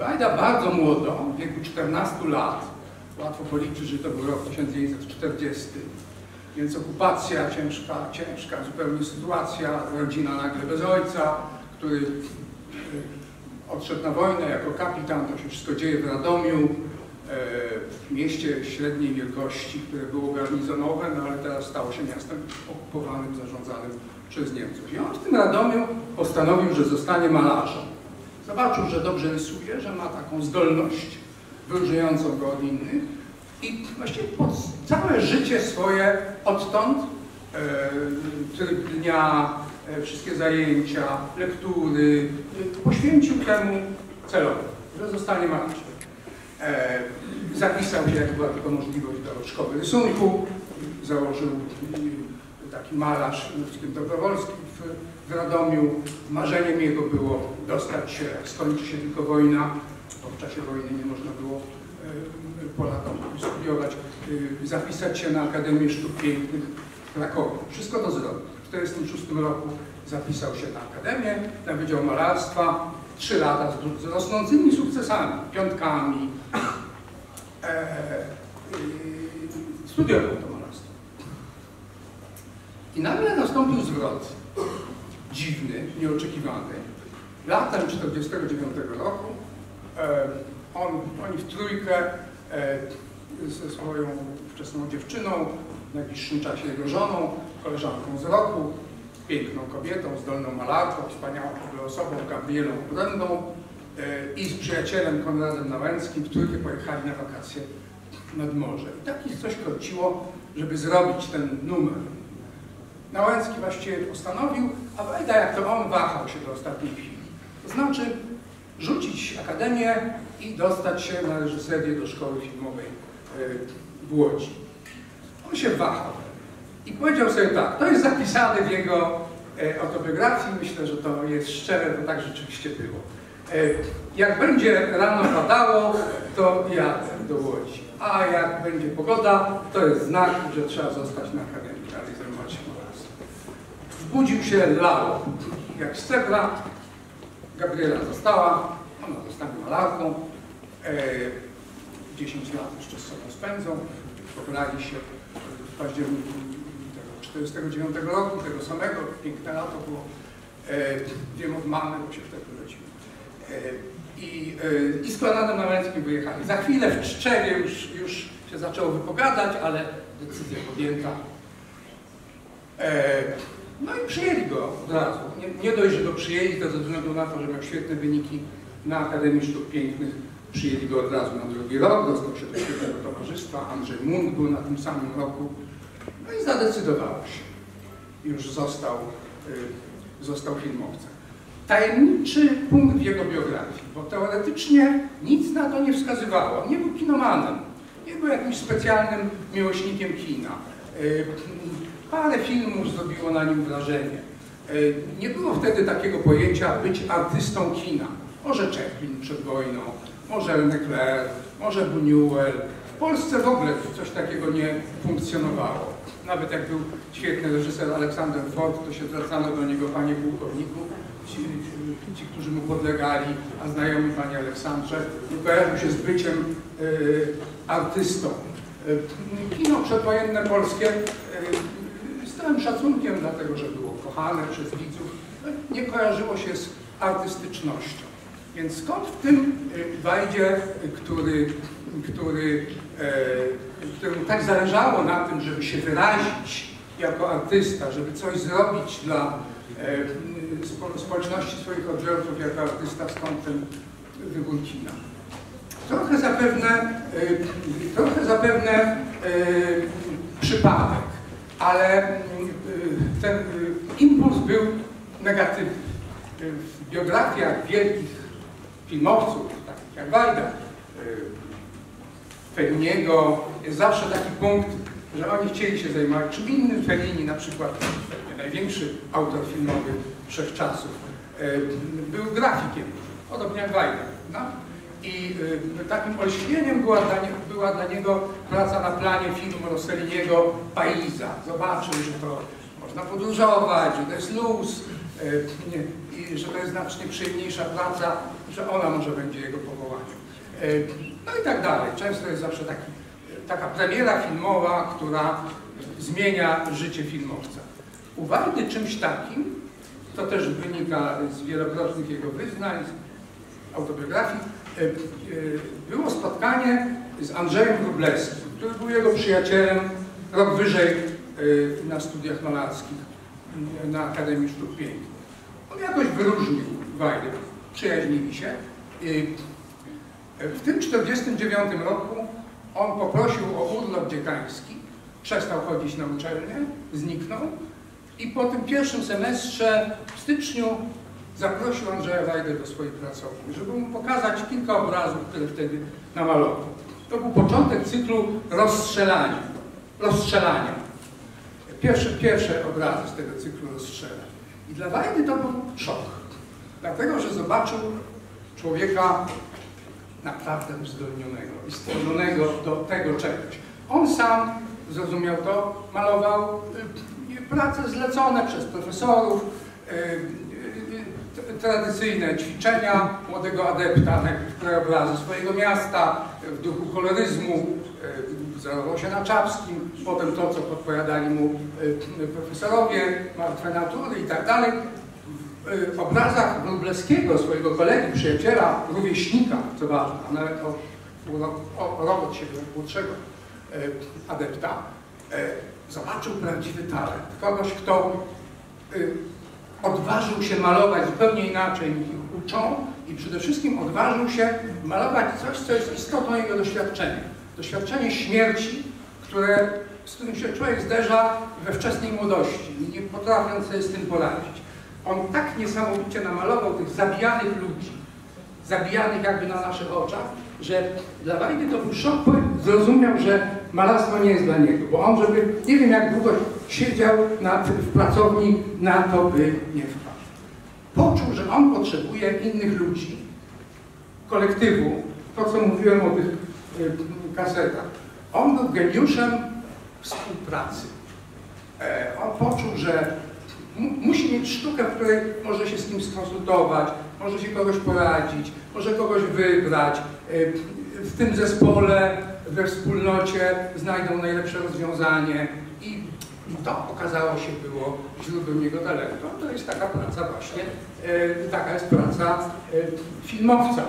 Wajda bardzo młodo, w wieku 14 lat, łatwo policzyć, że to był rok 1940, więc okupacja ciężka, ciężka zupełnie sytuacja, rodzina nagle bez ojca, który y, odszedł na wojnę jako kapitan, to się wszystko dzieje w Radomiu, e, w mieście średniej wielkości, które było garnizonowe, no ale teraz stało się miastem okupowanym, zarządzanym przez Niemców. I on w tym Radomiu postanowił, że zostanie malarzem. Zobaczył, że dobrze rysuje, że ma taką zdolność wyróżniającą go od innych i właściwie całe życie swoje odtąd, e, tryb dnia, e, wszystkie zajęcia, lektury, e, poświęcił temu celowi, że zostanie malarzem. Zapisał się, jak była tylko możliwość, do szkoły rysunku, założył taki malarz tym dobrowolskim w, w Radomiu. Marzeniem jego było dostać się, skończy się tylko wojna, bo w czasie wojny nie można było e, Polakom studiować, e, zapisać się na Akademię Sztuk Pięknych w Krakowie. Wszystko to zrobił. W 1946 roku zapisał się na Akademię, na Wydział Malarstwa. Trzy lata z, rosnącymi sukcesami, piątkami. E, e, studiował to. I nagle nastąpił zwrot dziwny, nieoczekiwany. Latem 1949 roku on, oni w trójkę e, ze swoją wczesną dziewczyną, w najbliższym czasie jego żoną, koleżanką z roku, piękną kobietą, zdolną malarką, wspaniałą osobą, Gabrielą Brendą e, i z przyjacielem Konradem Nałęckim w trójkę pojechali na wakacje nad morze. I tak ich coś kręciło, żeby zrobić ten numer. Nałęcki właściwie postanowił, a Wajda jak to on wahał się do ostatniej chwili. To znaczy rzucić akademię i dostać się na reżyserię do szkoły filmowej w Łodzi. On się wahał i powiedział sobie tak, to jest zapisane w jego autobiografii, myślę, że to jest szczere, to tak rzeczywiście było. Jak będzie rano padało, to jadę do Łodzi, a jak będzie pogoda, to jest znak, że trzeba zostać na akademii dalej zajmować się malarstwem. Wbudził się, lało, jak z cebra, Gabriela została, ona zostanie malarką, e, 10 lat jeszcze z sobą spędzą, pobrali się w październiku 1949 roku, tego samego, piękne lato było, e, wiem od mamy, bo się wtedy urodziłem. E, i, e, I z Konradem Nałęckim wyjechali. Za chwilę w Czczewie już, już się zaczęło wypogadać, ale decyzja podjęta. E, przyjęli go od razu. Nie, nie dość, że go przyjęli, to ze względu na to, że miał świetne wyniki na Akademii Sztuk Pięknych, przyjęli go od razu na drugi rok, dostał się do świetnego towarzystwa. Andrzej Mund był na tym samym roku. No i zadecydowało się. Już został, y, został filmowcem. Tajemniczy punkt w jego biografii, bo teoretycznie nic na to nie wskazywało. Nie był kinomanem, nie był jakimś specjalnym miłośnikiem kina. Y, parę filmów zrobiło na nim wrażenie. Y, nie było wtedy takiego pojęcia być artystą kina. Może Chaplin przed wojną, może Leclerc, może Buñuel. W Polsce w ogóle coś takiego nie funkcjonowało. Nawet jak był świetny reżyser Aleksander Ford, to się zwracano do niego, panie pułkowniku. Ci, ci, którzy mu podlegali, a znajomi panie Aleksandrze, nie kojarzył się z byciem y, artystą. Y, kino przedwojenne polskie y, szacunkiem, dlatego że było kochane przez widzów, nie kojarzyło się z artystycznością. Więc skąd w tym Wajdzie, który, który, e, któremu tak zależało na tym, żeby się wyrazić jako artysta, żeby coś zrobić dla e, społeczności swoich odbiorców jako artysta, skąd ten wybór. Trochę zapewne, e, trochę zapewne e, przypadek, ale e, ten e, impuls był negatywny. W biografiach wielkich filmowców, takich jak Wajda, Felliniego, jest zawsze taki punkt, że oni chcieli się zajmować czym innym. Fellini na przykład, największy autor filmowy wszechczasów, był grafikiem, podobnie jak Wajda. No? I takim olśnieniem była dla, nie, była dla niego praca na planie filmu Rosselliniego Paiza. Zobaczył, że to można podróżować, że to jest luz, nie, i że to jest znacznie przyjemniejsza praca, że ona może będzie jego powołaniem. E, no i tak dalej. Często jest zawsze taki, taka premiera filmowa, która zmienia życie filmowca. U Wajdy czymś takim, to też wynika z wielokrotnych jego wyznań, z autobiografii, było spotkanie z Andrzejem Wróblewskim, który był jego przyjacielem rok wyżej na studiach malarskich na Akademii Sztuk Pięknych. On jakoś wyróżnił Wajdę, przyjaźnili się. W tym 1949 roku on poprosił o urlop dziekański, przestał chodzić na uczelnię, zniknął i po tym pierwszym semestrze w styczniu zaprosił Andrzeja Wajdę do swojej pracowni, żeby mu pokazać kilka obrazów, które wtedy namalował. To był początek cyklu rozstrzelania. rozstrzelania. Pierwsze, pierwsze obrazy z tego cyklu rozstrzelań. I dla Wajdy to był szok. Dlatego, że zobaczył człowieka naprawdę uzdolnionego i stworzonego do tego czegoś. On sam, zrozumiał to, malował y, prace zlecone przez profesorów, y, y, tradycyjne ćwiczenia młodego adepta, najpierw krajobrazy swojego miasta, w duchu koloryzmu, wzorował się na Czapskim, potem to, co podpowiadali mu profesorowie, martwe natury i tak dalej. W obrazach Wróblewskiego, swojego kolegi, przyjaciela, rówieśnika, co ważne, nawet o, o, o rok od siebie młodszego adepta, zobaczył prawdziwy talent. Kogoś, kto odważył się malować zupełnie inaczej ich uczą i przede wszystkim odważył się malować coś, co jest istotą jego doświadczenia. Doświadczenie śmierci, które, z którym się człowiek zderza we wczesnej młodości, nie potrafiąc sobie z tym poradzić. On tak niesamowicie namalował tych zabijanych ludzi, zabijanych jakby na naszych oczach, że dla Wajdy to był szok, zrozumiał, że malarstwo nie jest dla niego, bo on, żeby nie wiem jak długo siedział na, w pracowni, na to by nie wpadł. Poczuł, że on potrzebuje innych ludzi, kolektywu, to co mówiłem o tych y, kasetach. On był geniuszem współpracy. E, on poczuł, że musi mieć sztukę, w której może się z kimś skonsultować, może się kogoś poradzić, może kogoś wybrać. E, w tym zespole, we wspólnocie znajdą najlepsze rozwiązanie i to okazało się było źródłem jego talentu. To jest taka praca właśnie, e, taka jest praca filmowca.